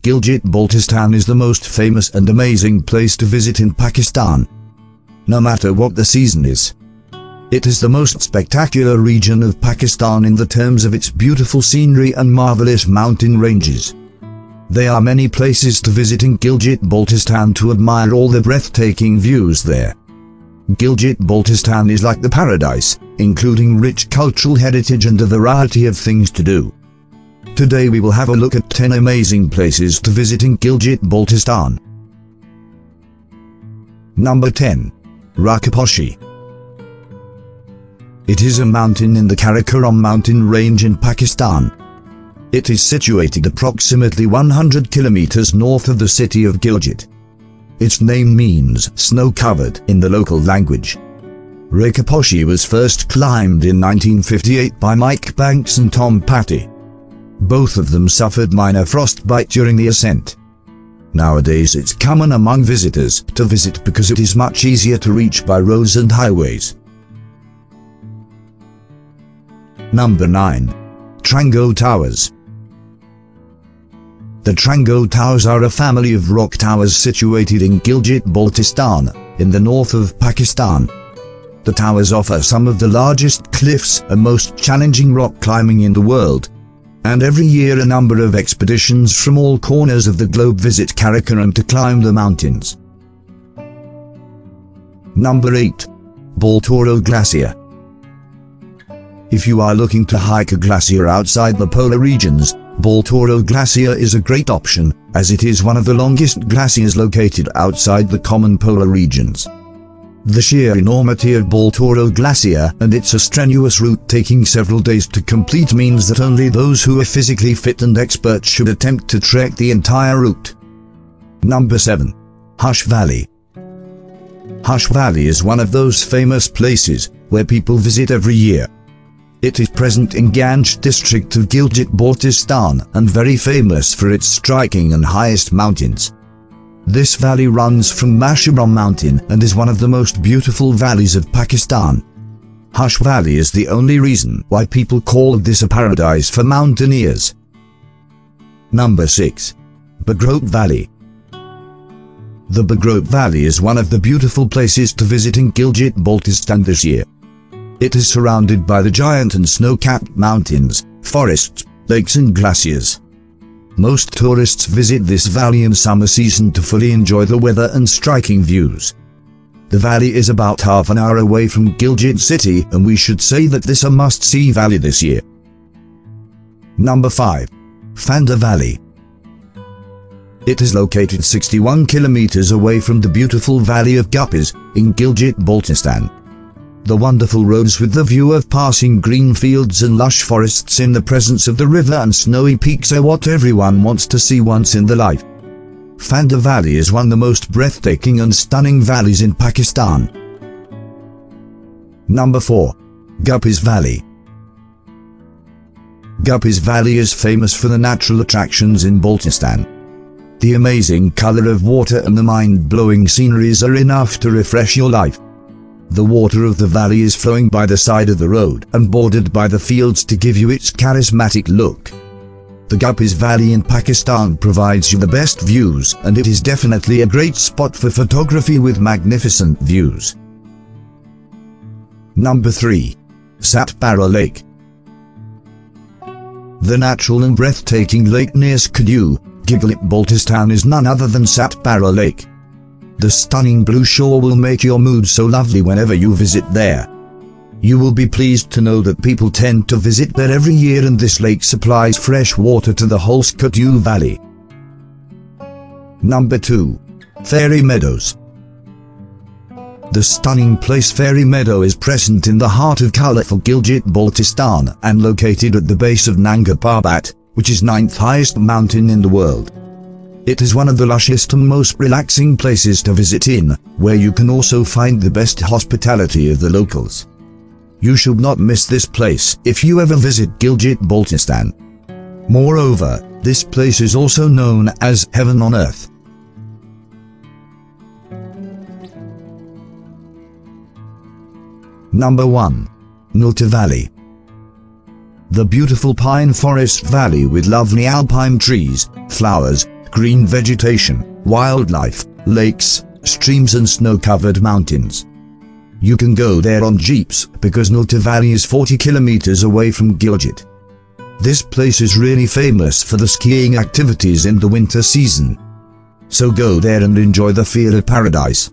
Gilgit-Baltistan is the most famous and amazing place to visit in Pakistan. No matter what the season is. It is the most spectacular region of Pakistan in the terms of its beautiful scenery and marvelous mountain ranges. There are many places to visit in Gilgit-Baltistan to admire all the breathtaking views there. Gilgit-Baltistan is like the paradise, including rich cultural heritage and a variety of things to do. Today we will have a look at 10 amazing places to visit in Gilgit-Baltistan. Number 10. Rakaposhi. It is a mountain in the Karakoram mountain range in Pakistan. It is situated approximately 100 kilometers north of the city of Gilgit. Its name means snow-covered in the local language. Rakaposhi was first climbed in 1958 by Mike Banks and Tom Patey. Both of them suffered minor frostbite during the ascent. Nowadays it's common among visitors to visit because it is much easier to reach by roads and highways. Number 9. Trango Towers The Trango Towers are a family of rock towers situated in Gilgit-Baltistan, in the north of Pakistan. The towers offer some of the largest cliffs and most challenging rock climbing in the world and every year a number of expeditions from all corners of the globe visit Karakoram to climb the mountains. Number 8. Baltoro Glacier If you are looking to hike a glacier outside the polar regions, Baltoro Glacier is a great option, as it is one of the longest glaciers located outside the common polar regions. The sheer enormity of Baltoro Glacier and its a strenuous route taking several days to complete means that only those who are physically fit and expert should attempt to trek the entire route. Number 7. Hushe Valley Hushe Valley is one of those famous places where people visit every year. It is present in Ganj district of Gilgit-Baltistan and very famous for its striking and highest mountains. This valley runs from Masherbrum mountain and is one of the most beautiful valleys of Pakistan. Hushe Valley is the only reason why people call this a paradise for mountaineers. Number 6. Bagrote Valley The Bagrote Valley is one of the beautiful places to visit in Gilgit-Baltistan this year. It is surrounded by the giant and snow-capped mountains, forests, lakes and glaciers. Most tourists visit this valley in summer season to fully enjoy the weather and striking views. The valley is about half an hour away from Gilgit city and we should say that this a must-see valley this year. Number 5. Phandar Valley It is located 61 kilometers away from the beautiful valley of Gupis in Gilgit-Baltistan the wonderful roads with the view of passing green fields and lush forests in the presence of the river and snowy peaks are what everyone wants to see once in their life. Phandar Valley is one of the most breathtaking and stunning valleys in Pakistan. Number 4. Gupis Valley Gupis Valley is famous for the natural attractions in Baltistan. The amazing color of water and the mind-blowing sceneries are enough to refresh your life. The water of the valley is flowing by the side of the road and bordered by the fields to give you its charismatic look. The Gupis Valley in Pakistan provides you the best views and it is definitely a great spot for photography with magnificent views. Number 3. Satpara Lake The natural and breathtaking lake near Skardu, Gilgit-Baltistan is none other than Satpara Lake. The stunning blue shore will make your mood so lovely whenever you visit there. You will be pleased to know that people tend to visit there every year and this lake supplies fresh water to the whole Valley. Number 2. Fairy Meadows The stunning place Fairy Meadow is present in the heart of colourful Gilgit-Baltistan and located at the base of Nanga Parbat, which is ninth highest mountain in the world. It is one of the lushest and most relaxing places to visit in, where you can also find the best hospitality of the locals. You should not miss this place if you ever visit Gilgit-Baltistan. Moreover, this place is also known as Heaven on Earth. Number 1. Naltar Valley The beautiful pine forest valley with lovely alpine trees, flowers, green vegetation, wildlife, lakes, streams and snow-covered mountains. You can go there on jeeps because Naltar Valley is 40 kilometers away from Gilgit. This place is really famous for the skiing activities in the winter season. So go there and enjoy the feel of paradise.